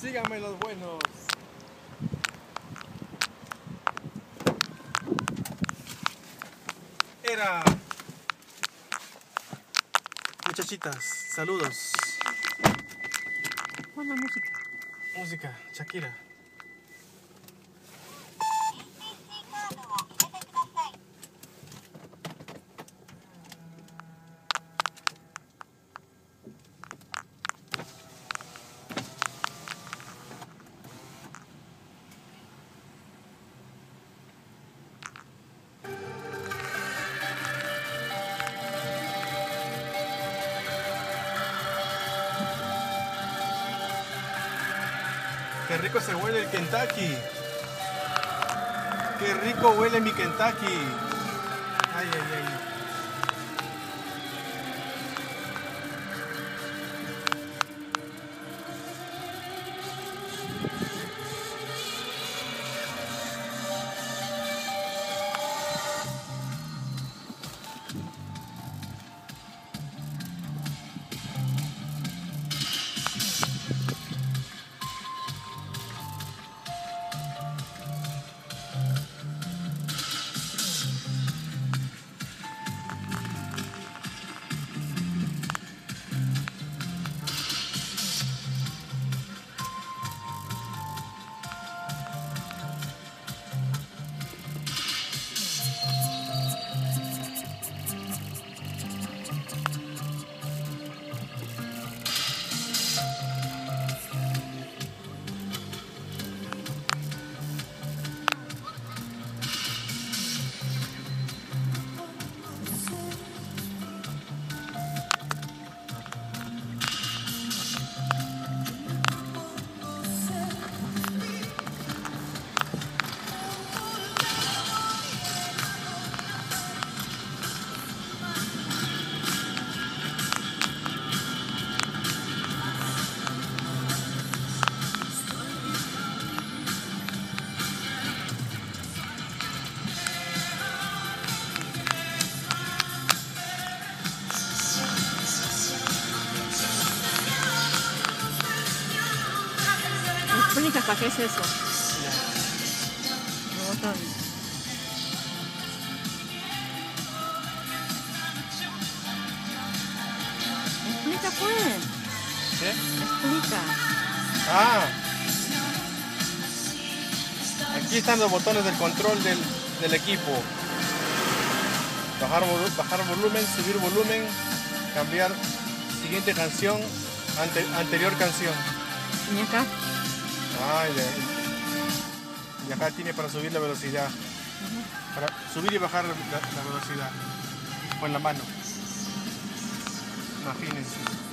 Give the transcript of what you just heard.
Síganme los buenos. Era. Muchachitas, saludos. La música. Música, Shakira. Qué rico se huele el Kentucky. Qué rico huele mi Kentucky. Ay, ay, ay. Para qué es eso. El botón. Explica pues. ¿Qué? Explica. Ah. Aquí están los botones del control del, del equipo. Bajar, volu- bajar volumen, subir volumen, cambiar siguiente canción, ante- anterior canción. Y acá. Y acá tiene para subir la velocidad. Para subir y bajar la, la velocidad. Con la mano. Imagínense.